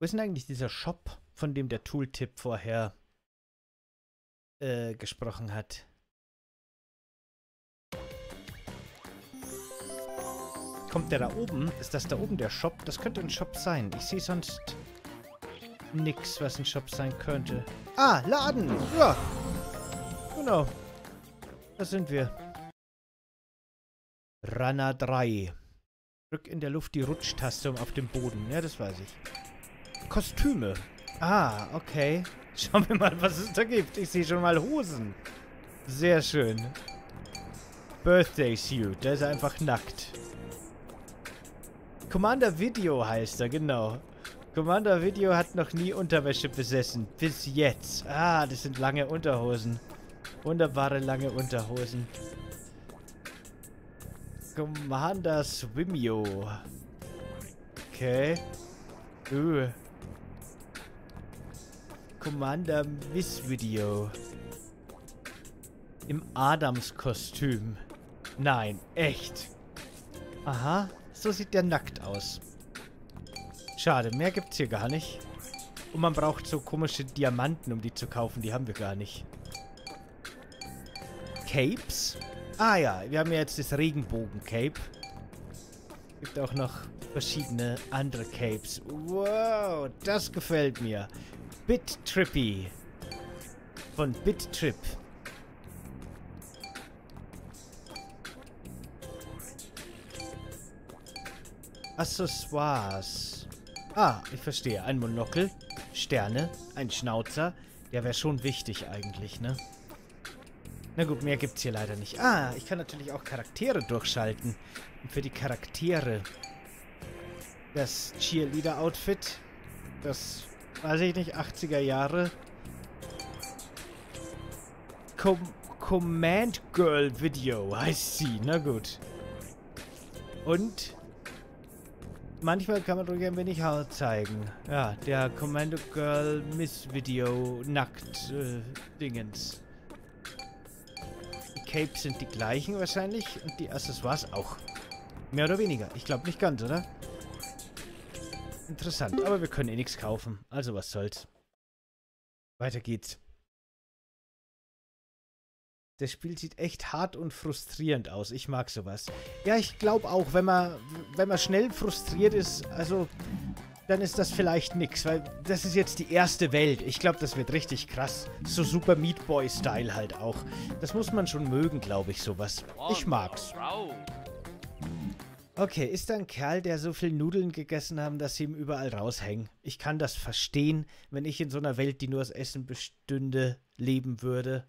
Wo ist denn eigentlich dieser Shop, von dem der Tooltip vorher äh, gesprochen hat? Kommt der da oben? Ist das da oben der Shop? Das könnte ein Shop sein. Ich sehe sonst nix, was ein Shop sein könnte. Ah, Laden! Ja! Genau. Da sind wir. Rana 3. Drück in der Luft die Rutschtaste auf dem Boden. Ja, das weiß ich. Kostüme. Ah, okay. Schauen wir mal, was es da gibt. Ich sehe schon mal Hosen. Sehr schön. Birthday Suit. Der ist einfach nackt. Commander Video heißt er, genau. Commander Video hat noch nie Unterwäsche besessen. Bis jetzt. Ah, das sind lange Unterhosen. Wunderbare lange Unterhosen. Commander Swimio. Okay. Uh. Commander Miss Video. Im Adams-Kostüm. Nein, echt. Aha. So sieht der nackt aus. Schade, mehr gibt's hier gar nicht. Und man braucht so komische Diamanten, um die zu kaufen. Die haben wir gar nicht. Capes? Ah ja, wir haben ja jetzt das Regenbogen-Cape. Gibt auch noch verschiedene andere Capes. Wow, das gefällt mir. Bit Trippy. Von Bit Trip. Accessoires. Ah, ich verstehe. Ein Monokel, Sterne, ein Schnauzer. Der wäre schon wichtig eigentlich, ne? Na gut, mehr gibt's hier leider nicht. Ah, ich kann natürlich auch Charaktere durchschalten. Und für die Charaktere das Cheerleader-Outfit, das, weiß ich nicht, 80er Jahre. Com Command Girl Video heißt sie. Na gut. Und Manchmal kann man ruhig ein wenig Haut zeigen. Ja, der Commando Girl Miss Video nackt äh, Dingens. Die Capes sind die gleichen wahrscheinlich und die Accessoires auch. Mehr oder weniger. Ich glaube nicht ganz, oder? Interessant, aber wir können eh nichts kaufen. Also was soll's. Weiter geht's. Das Spiel sieht echt hart und frustrierend aus. Ich mag sowas. Ja, ich glaube auch, wenn man, wenn man schnell frustriert ist, also dann ist das vielleicht nix, weil das ist jetzt die erste Welt. Ich glaube, das wird richtig krass. So Super Meat Boy-Style halt auch. Das muss man schon mögen, glaube ich, sowas. Ich mag's. Okay, ist da ein Kerl, der so viel Nudeln gegessen haben, dass sie ihm überall raushängen? Ich kann das verstehen, wenn ich in so einer Welt, die nur aus Essen bestünde, leben würde.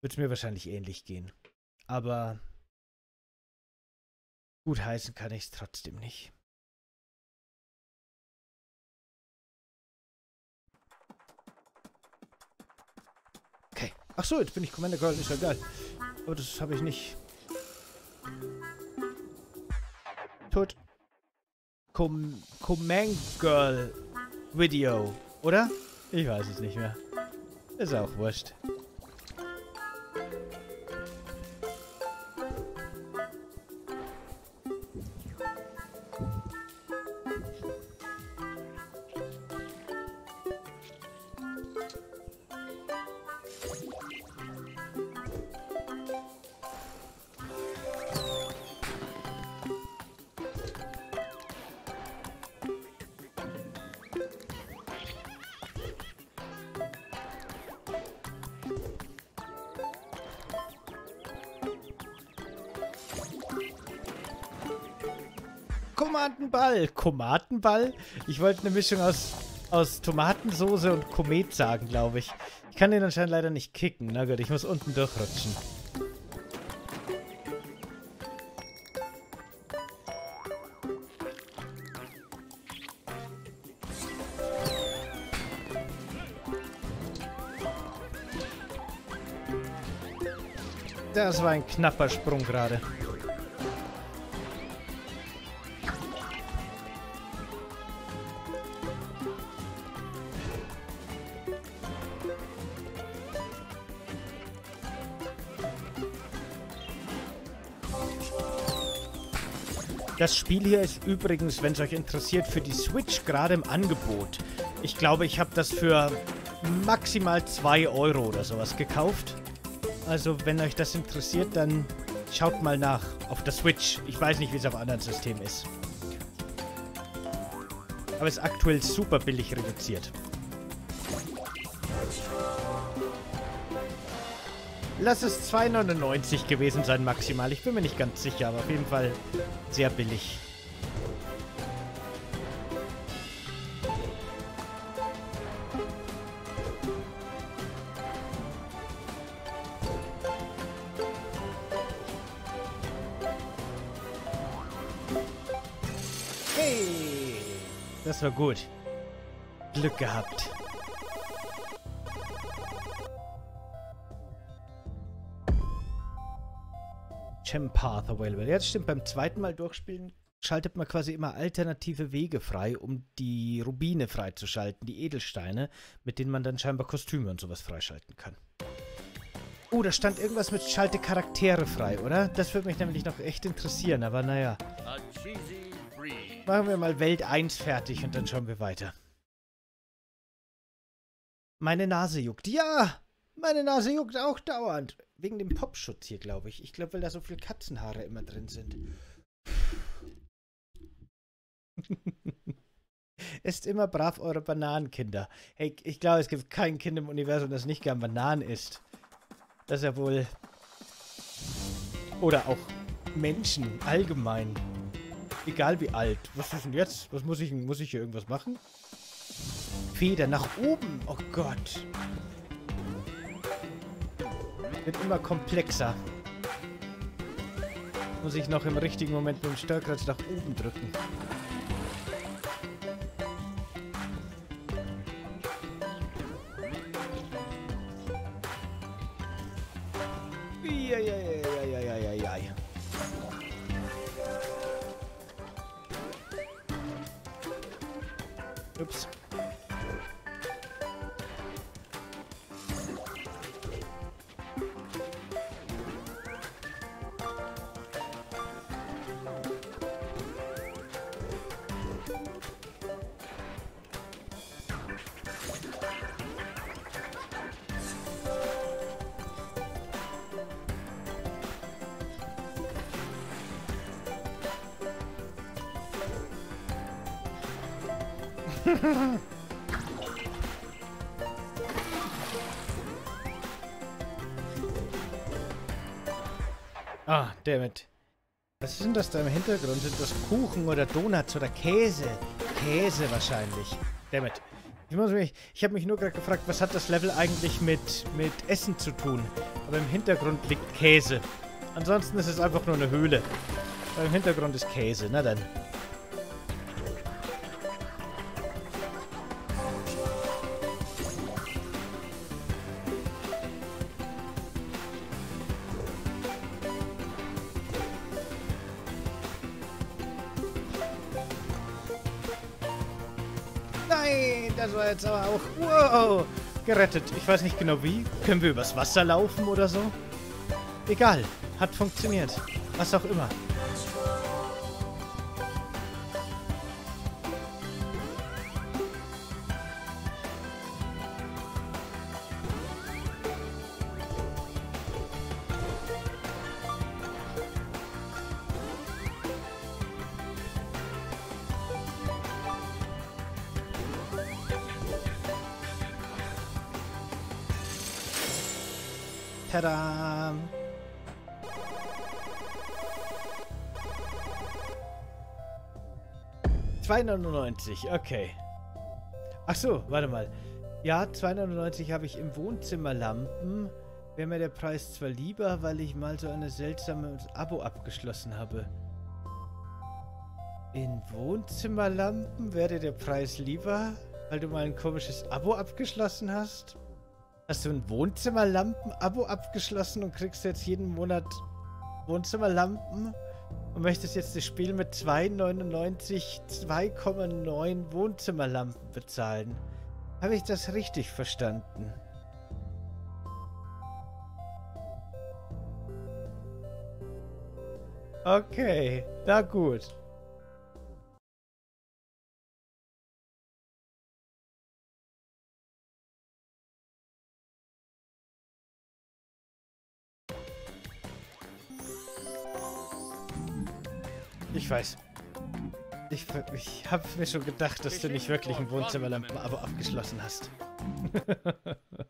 Wird es mir wahrscheinlich ähnlich gehen. Aber gut heißen kann ich es trotzdem nicht. Okay. Ach so, jetzt bin ich Commander Girl, ist ja geil. Aber das habe ich nicht. Com Command Girl Video, oder? Ich weiß es nicht mehr. Ist auch wurscht. Komatenball. Ich wollte eine Mischung aus, aus Tomatensoße und Komet sagen, glaube ich. Ich kann den anscheinend leider nicht kicken. Na gut, ich muss unten durchrutschen. Das war ein knapper Sprung gerade. Das Spiel hier ist übrigens, wenn es euch interessiert, für die Switch gerade im Angebot. Ich glaube, ich habe das für maximal 2 Euro oder sowas gekauft. Also, wenn euch das interessiert, dann schaut mal nach auf der Switch. Ich weiß nicht, wie es auf anderen Systemen ist. Aber es ist aktuell super billig reduziert. Lass es 2,99 gewesen sein maximal. Ich bin mir nicht ganz sicher, aber auf jeden Fall sehr billig. Hey! Das war gut. Glück gehabt. Gem Path available. Ja, das stimmt. Beim zweiten Mal durchspielen schaltet man quasi immer alternative Wege frei, um die Rubine freizuschalten, die Edelsteine, mit denen man dann scheinbar Kostüme und sowas freischalten kann. Oh, da stand irgendwas mit schalte Charaktere frei, oder? Das würde mich nämlich noch echt interessieren, aber naja. Machen wir mal Welt 1 fertig und dann schauen wir weiter. Meine Nase juckt. Ja! Meine Nase juckt auch dauernd. Wegen dem Popschutz hier, glaube ich. Ich glaube, weil da so viele Katzenhaare immer drin sind. Esst immer brav eure Bananenkinder. Hey, ich glaube, es gibt kein Kind im Universum, das nicht gern Bananen isst. Das ist ja wohl... Oder auch Menschen allgemein. Egal wie alt. Was ist denn jetzt? Was muss ich Muss ich hier irgendwas machen? Feder nach oben. Oh Gott. Wird immer komplexer. Muss ich noch im richtigen Moment mit dem Steuerkreuz nach oben drücken. Eieieiei. Ah, dammit. Was denn das da im Hintergrund? Sind das Kuchen oder Donuts oder Käse? Käse wahrscheinlich. Dammit. Ich muss mich, ich habe mich nur gerade gefragt, was hat das Level eigentlich mit, mit Essen zu tun? Aber im Hintergrund liegt Käse. Ansonsten ist es einfach nur eine Höhle. Aber im Hintergrund ist Käse. Na dann. Auch... Wow, gerettet. Ich weiß nicht genau wie. Können wir übers Wasser laufen oder so? Egal, hat funktioniert. Was auch immer. Tada! 2,99, okay. Ach so, warte mal. Ja, 2,99 habe ich im Wohnzimmer Lampen. Wäre mir der Preis zwar lieber, weil ich mal so eine seltsame Abo abgeschlossen habe. In Wohnzimmerlampen wäre der Preis lieber, weil du mal ein komisches Abo abgeschlossen hast? Hast du ein Wohnzimmerlampen-Abo abgeschlossen und kriegst jetzt jeden Monat Wohnzimmerlampen? Und möchtest jetzt das Spiel mit 2,99 2,9 Wohnzimmerlampen bezahlen? Habe ich das richtig verstanden? Okay, na gut. Ich weiß. Ich, ich habe mir schon gedacht, dass du nicht wirklich ein Wohnzimmerlampen-Abo abgeschlossen hast.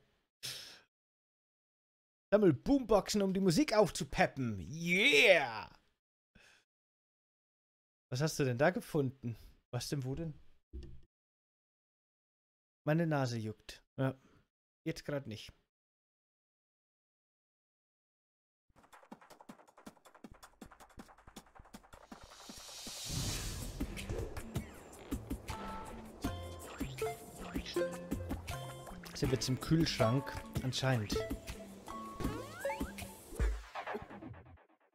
Sammel Boomboxen, um die Musik aufzupeppen. Yeah! Was hast du denn da gefunden? Was denn, wo denn? Meine Nase juckt. Ja. Jetzt gerade nicht. Sind wir im Kühlschrank? Anscheinend.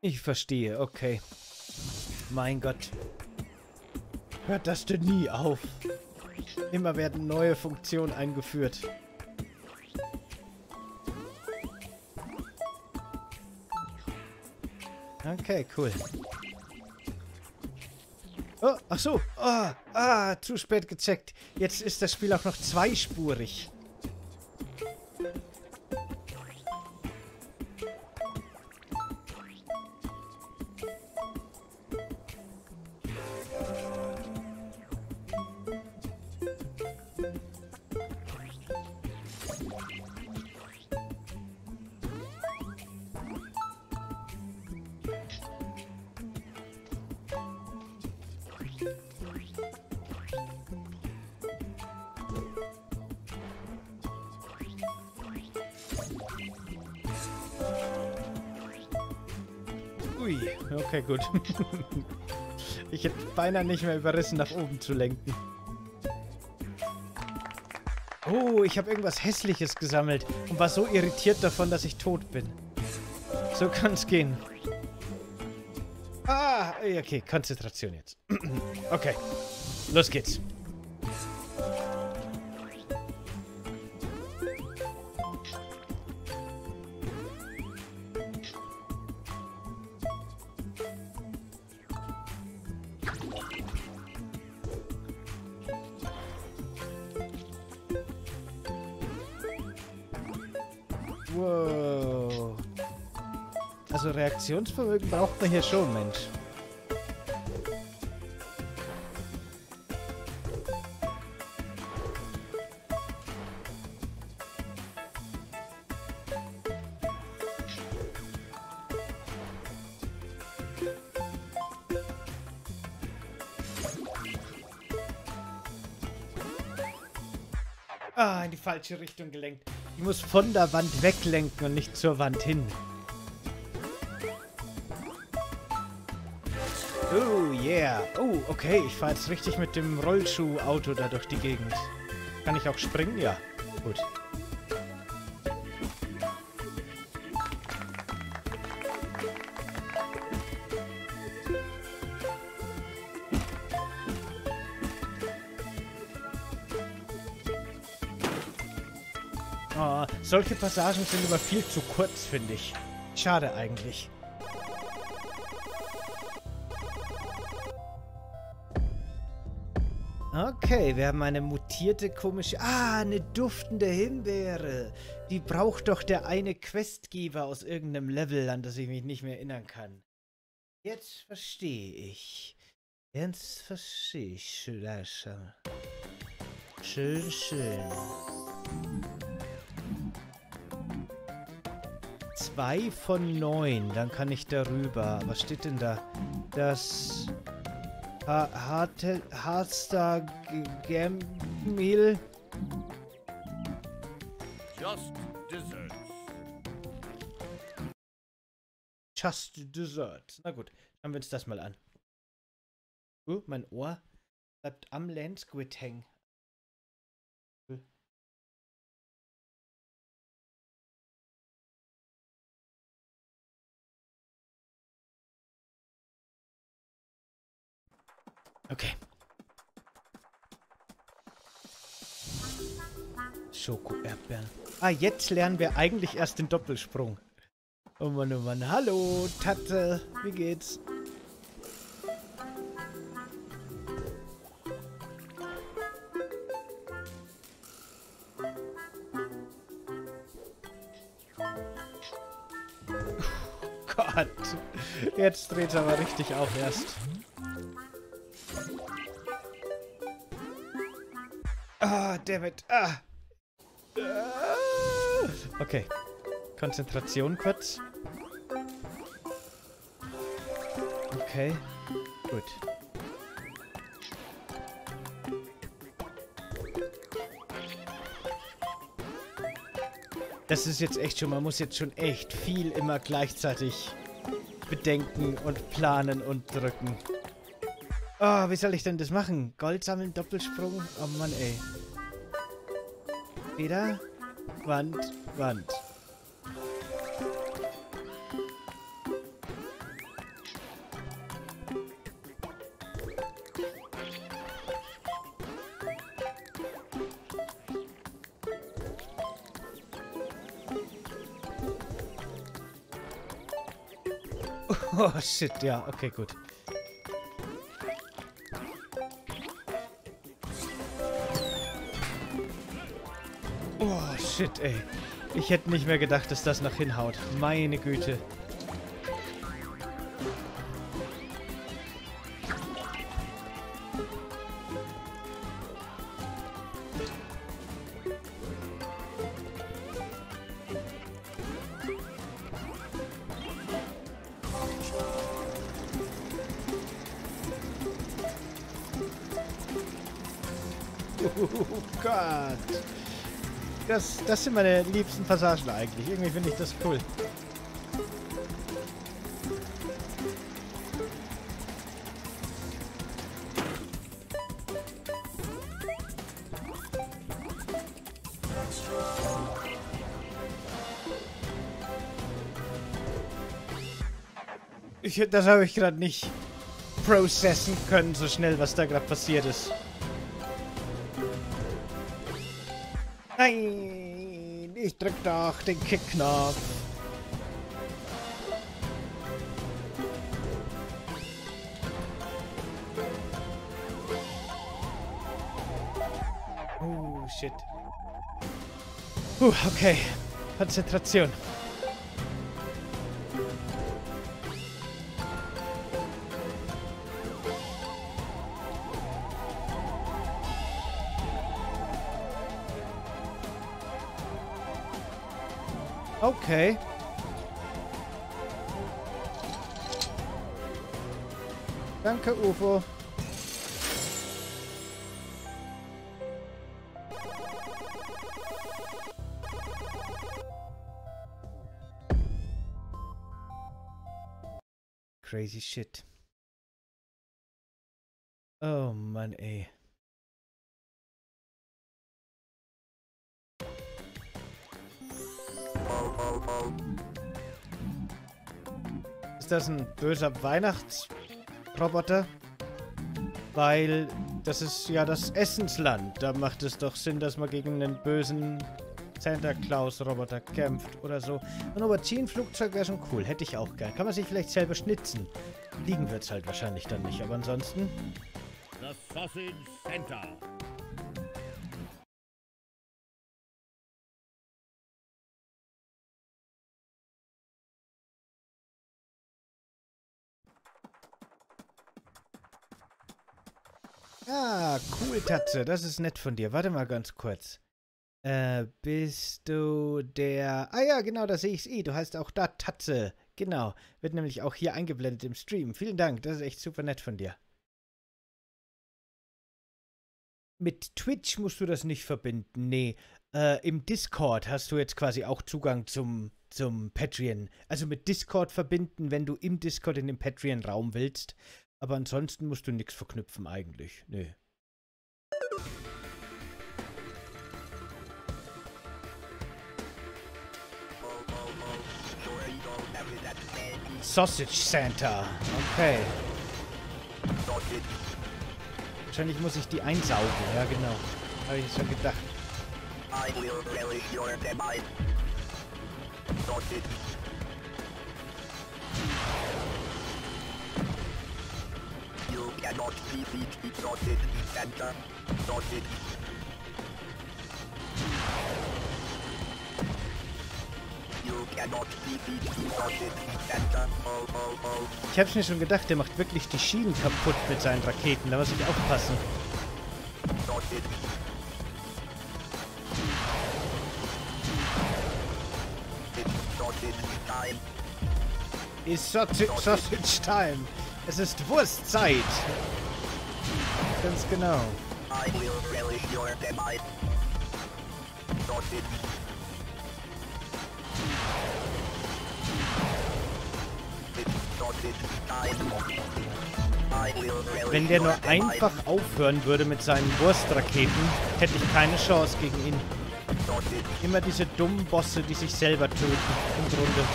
Ich verstehe, okay. Mein Gott. Hört das denn nie auf? Immer werden neue Funktionen eingeführt. Okay, cool. Oh, ach so. Oh, ah, zu spät gecheckt. Jetzt ist das Spiel auch noch zweispurig. Okay, gut. ich hätte beinahe nicht mehr überrissen, nach oben zu lenken. Oh, ich habe irgendwas Hässliches gesammelt und war so irritiert davon, dass ich tot bin. So kann es gehen. Ah, okay, Konzentration jetzt. okay, los geht's. Wow. Also Reaktionsvermögen braucht man hier schon, Mensch. Ah, in die falsche Richtung gelenkt. Ich muss von der Wand weglenken und nicht zur Wand hin. Oh, yeah. Oh, okay. Ich fahre jetzt richtig mit dem Rollschuhauto da durch die Gegend. Kann ich auch springen? Ja. Gut. Solche Passagen sind immer viel zu kurz, finde ich. Schade eigentlich. Okay, wir haben eine mutierte komische... Ah, eine duftende Himbeere. Die braucht doch der eine Questgeber aus irgendeinem Level, an das ich mich nicht mehr erinnern kann. Jetzt verstehe ich. Jetzt verstehe ich. Schön, schön. schön. Zwei von neun. Dann kann ich darüber. Was steht denn da? Das ha Hasta Gamil. Just Desserts. Just Dessert. Na gut, schauen wir uns das mal an. Uh, mein Ohr bleibt am Landsquid hängen. Okay. Schoko-Erdbeeren. Ah, jetzt lernen wir eigentlich erst den Doppelsprung. Oh Mann, oh Mann. Hallo, Tatte. Wie geht's? Oh Gott. Jetzt dreht er aber richtig auf erst. Ah, dammit. Ah. ah. Okay. Konzentration kurz. Okay. Gut. Das ist jetzt echt schon, man muss jetzt schon echt viel immer gleichzeitig bedenken und planen und drücken. Oh, wie soll ich denn das machen? Gold sammeln, Doppelsprung? Oh Mann, ey. Wieder? Wand, Wand. Oh, shit, ja, okay, gut. Shit, ey. Ich hätte nicht mehr gedacht, dass das noch hinhaut. Meine Güte. Oh Gott. Das, das sind meine liebsten Passagen eigentlich. Irgendwie finde ich das cool. Ich, das habe ich gerade nicht processen können, so schnell, was da gerade passiert ist. Nein, ich drück doch den Kickknopf. Oh, shit. Puh, okay. Konzentration. Okay. Danke, UFO. Crazy shit. Oh man, ey. Ist das ein böser Weihnachtsroboter? Weil das ist ja das Essensland. Da macht es doch Sinn, dass man gegen einen bösen Santa Claus-Roboter kämpft oder so. Ein Auberginen-Flugzeug wäre schon cool. Hätte ich auch gern. Kann man sich vielleicht selber schnitzen. Liegen wird es halt wahrscheinlich dann nicht. Aber ansonsten... The Sausage Center. Ah, cool, Tatze. Das ist nett von dir. Warte mal ganz kurz. Äh, bist du der... Ah ja, genau, da sehe ich es eh. Du heißt auch da Tatze. Genau. Wird nämlich auch hier eingeblendet im Stream. Vielen Dank. Das ist echt super nett von dir. Mit Twitch musst du das nicht verbinden. Nee. Äh, im Discord hast du jetzt quasi auch Zugang zum, zum Patreon. Also mit Discord verbinden, wenn du im Discord in den Patreon-Raum willst. Aber ansonsten musst du nichts verknüpfen eigentlich. Nee. Sausage Santa. Okay. Wahrscheinlich muss ich die einsaugen. Ja, genau. Habe ich schon gedacht. You cannot see it dotted center. Dotted. You cannot see it dotted center. Oh, oh, oh. Ich hab's mir schon gedacht, der macht wirklich die Schienen kaputt mit seinen Raketen. Da muss ich aufpassen. Dotted. It's sausage time. Es ist Wurstzeit. Ganz genau. I will relish your demise. Sausage. Wenn der nur einfach aufhören würde mit seinen Wurstraketen, hätte ich keine Chance gegen ihn. Immer diese dummen Bosse, die sich selber töten. Im Grunde.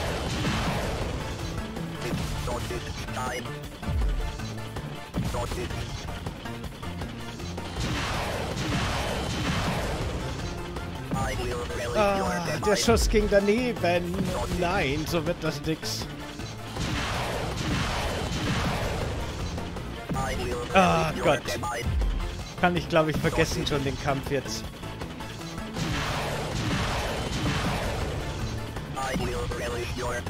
Ah, der. Schuss ging daneben. Nein, so wird das nix. Ah, Gott. Kann ich, glaube ich, vergessen schon den Kampf jetzt.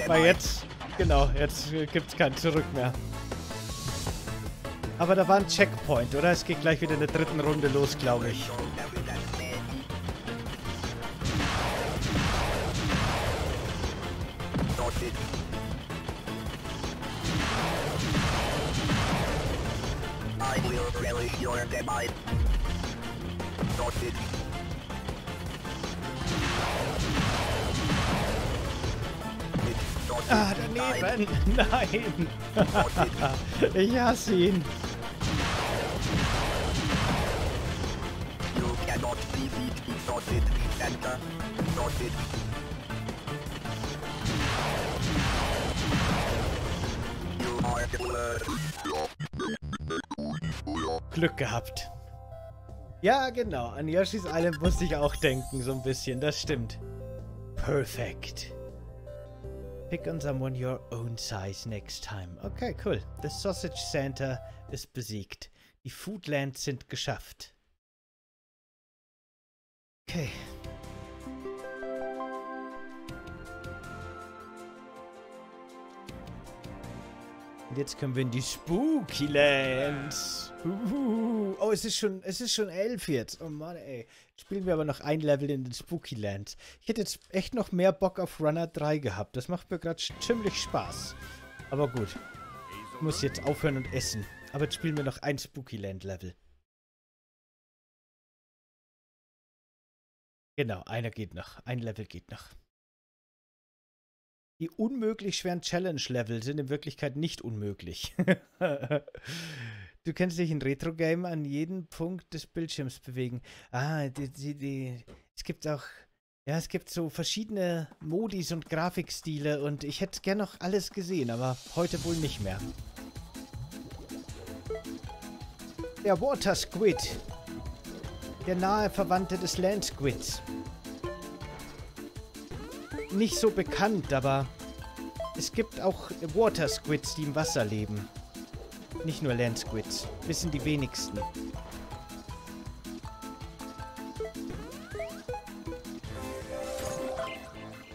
Weil demise. jetzt, genau, jetzt gibt's kein Zurück mehr. Aber da war ein Checkpoint, oder? Es geht gleich wieder in der dritten Runde los, glaube ich. Ah, daneben! Nein! ich hasse ihn. Glück gehabt. Ja, genau. An Yoshi's Island musste ich auch denken, so ein bisschen. Das stimmt. Perfect. Pick on someone your own size next time. Okay, cool. Das Sausage Center ist besiegt. Die Foodlands sind geschafft. Okay. Und jetzt können wir in die Spooky Lands. Uhu. Oh, es ist schon, es ist schon elf jetzt. Oh Mann, ey. Jetzt spielen wir aber noch ein Level in den Spooky Lands. Ich hätte jetzt echt noch mehr Bock auf Runner 3 gehabt. Das macht mir gerade ziemlich Spaß. Aber gut. Ich muss jetzt aufhören und essen. Aber jetzt spielen wir noch ein Spooky Land Level. Genau, einer geht noch. Ein Level geht noch. Die unmöglich schweren Challenge-Level sind in Wirklichkeit nicht unmöglich. du kannst dich in Retro-Game an jeden Punkt des Bildschirms bewegen. Ah, die, die, die, es gibt auch, ja, es gibt so verschiedene Modis und Grafikstile und ich hätte gern noch alles gesehen, aber heute wohl nicht mehr. Der Water Squid. Der nahe Verwandte des Land Squids nicht so bekannt, aber es gibt auch Water Squids, die im Wasser leben. Nicht nur Land Squids. Wissen die wenigsten.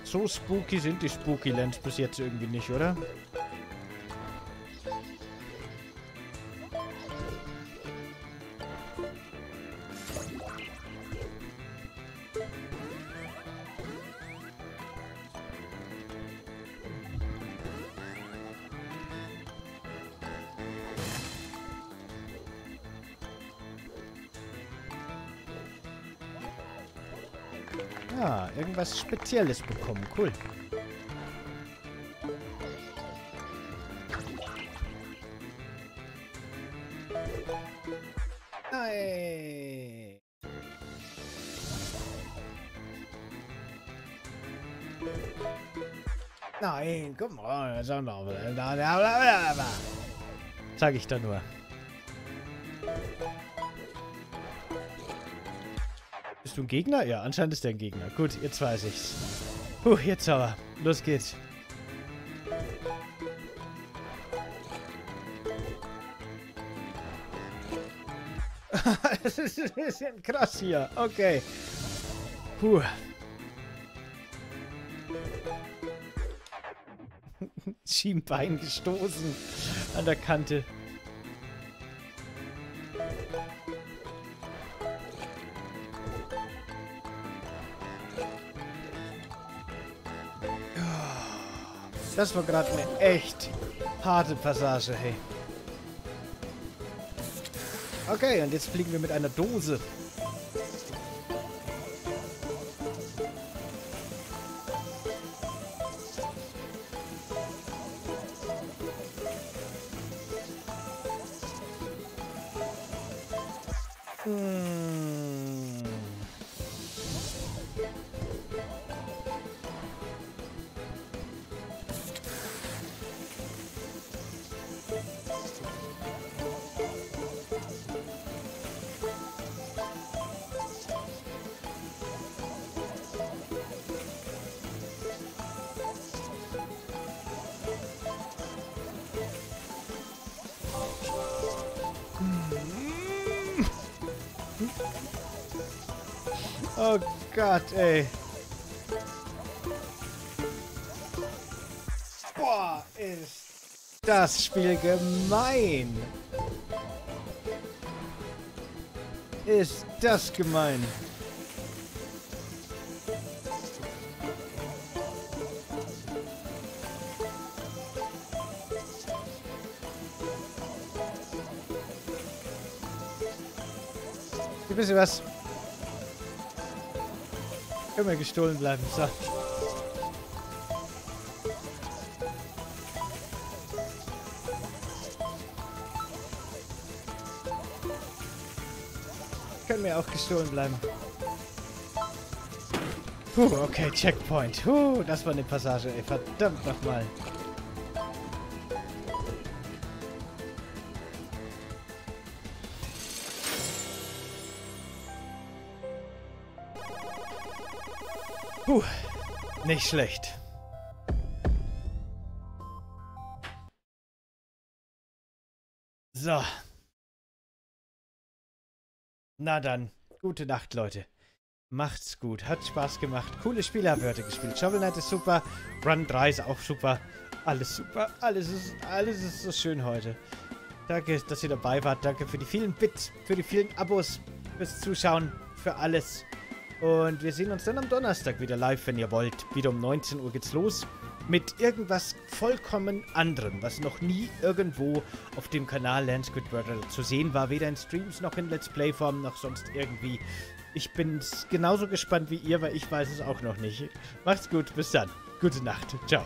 So spooky sind die Spooky Lands bis jetzt irgendwie nicht, oder? Spezielles bekommen. Cool. Nein. Komm mal. Sag ich da nur. Bist du ein Gegner? Ja, anscheinend ist der ein Gegner. Gut, jetzt weiß ich's. Puh, jetzt aber. Los geht's. das ist ein bisschen krass hier. Okay. Puh. Schienbein gestoßen an der Kante. Das war gerade eine echt harte Passage, hey. Okay, und jetzt fliegen wir mit einer Dose. Hm. Oh Gott, ey. Boah, ist das Spiel gemein. Ist das gemein. Wisst ihr was? Können wir gestohlen bleiben. So. Können wir auch gestohlen bleiben. Puh, okay, Checkpoint. Puh, das war eine Passage, ey. Verdammt nochmal. Puh, nicht schlecht. So. Na dann, gute Nacht, Leute. Macht's gut, hat Spaß gemacht. Coole Spiele haben wir heute gespielt. Shovel Knight ist super, Run 3 ist auch super. Alles super, alles ist, alles ist so schön heute. Danke, dass ihr dabei wart. Danke für die vielen Bits, für die vielen Abos, fürs Zuschauen, für alles. Und wir sehen uns dann am Donnerstag wieder live, wenn ihr wollt. Wieder um 19 Uhr geht's los. Mit irgendwas vollkommen anderem, was noch nie irgendwo auf dem Kanal Lance Goodbrother zu sehen war. Weder in Streams noch in Let's Play-Form noch sonst irgendwie. Ich bin genauso gespannt wie ihr, weil ich weiß es auch noch nicht. Macht's gut, bis dann. Gute Nacht. Ciao.